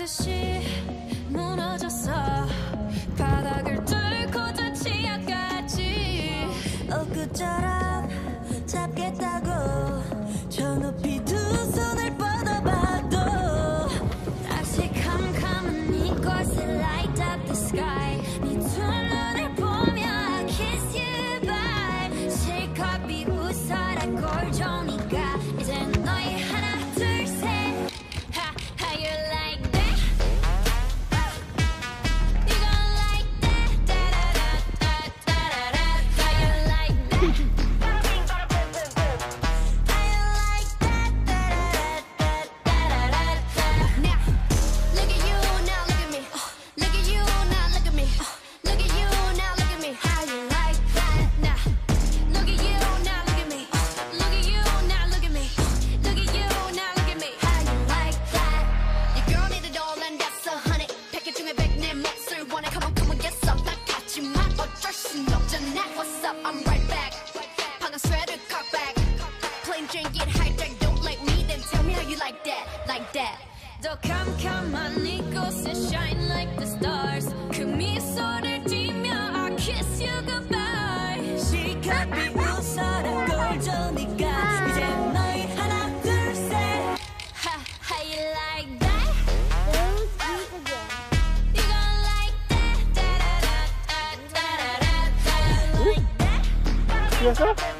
的心 you. She like that? Yes, sir.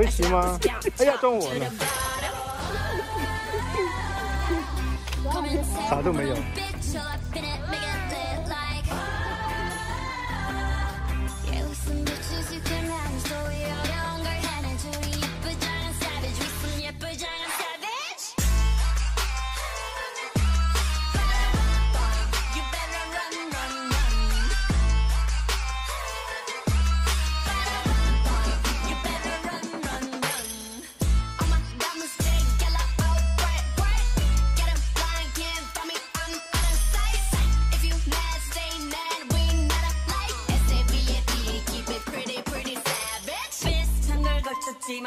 围棋吗？哎呀，撞我了，啥都没有。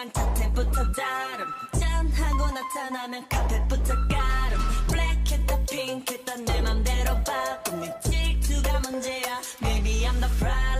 만 자태부터 다름. 짠하고 나타나면 카펫부터 까름. 블랙했다 핑크했다 내 맘대로 바꿈 네 질투가 문제야. Maybe I'm the prize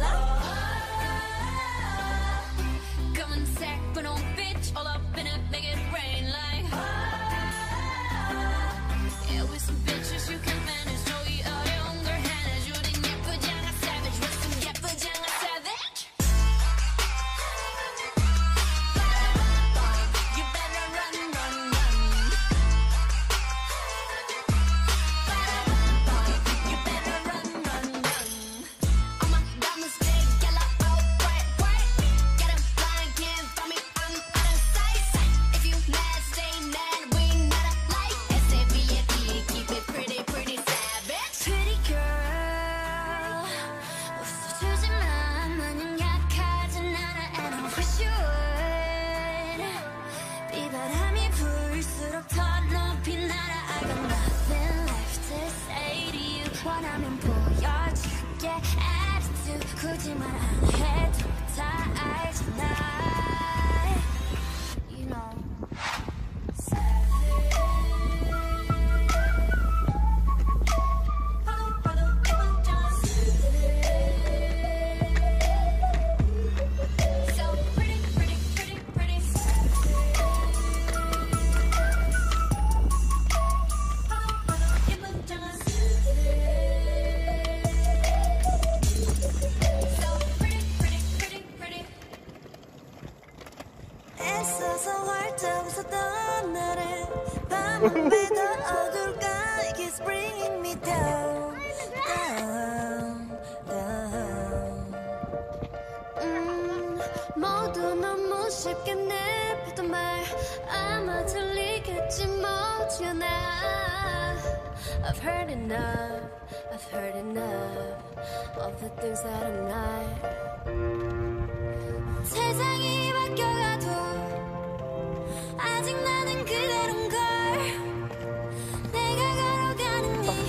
모두 너무 쉽게 내뱉던 말 아마 들리겠지 I've heard enough, I've heard enough Of the things that I'm not. 세상이 바뀌어가도 아직 나는 그대로인걸.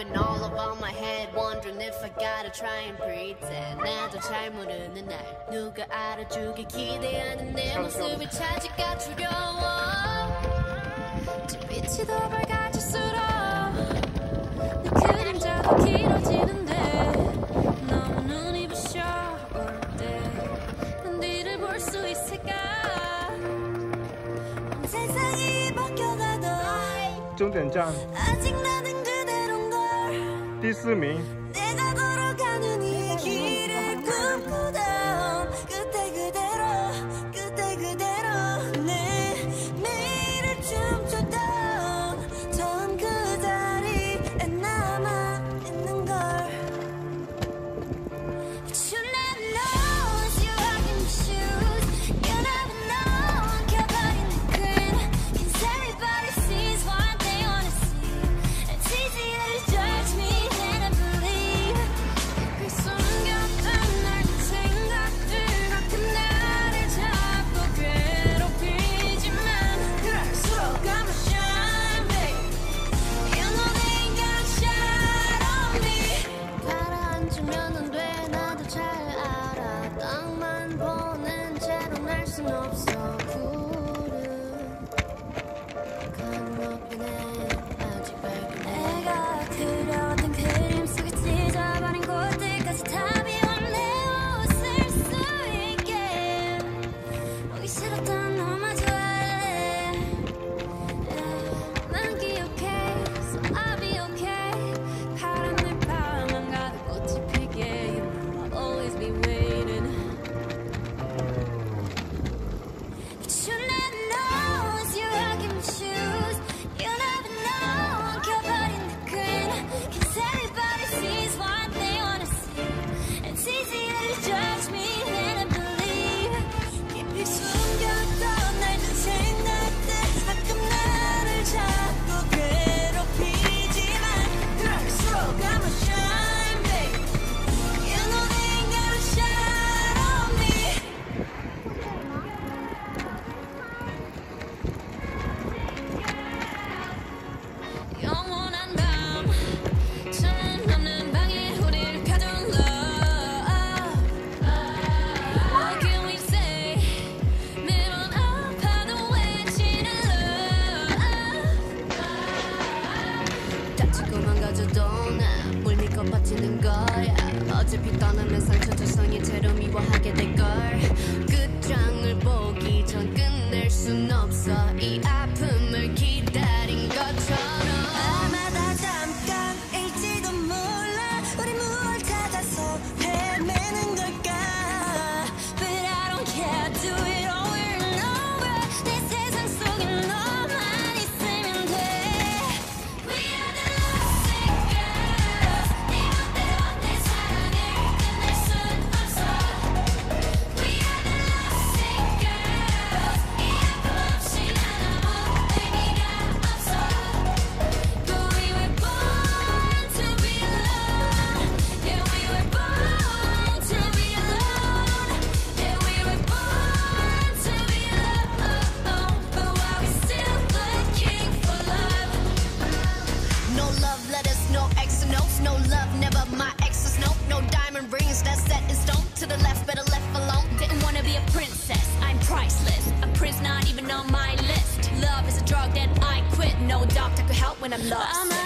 Wrapping all around my head Wondering if I gotta try and pretend 나도 잘 모르는 날 누가 알아주길 기대하는 내 모습을 찾을까 두려워 빛이 더 밝아질수록 내 그림자도 길어지는데 너무 눈이 부셔 올때난 뒤를 볼 수 있을까 온 세상이 바뀌어가도 终点站。第四名。When I'm lost. I'm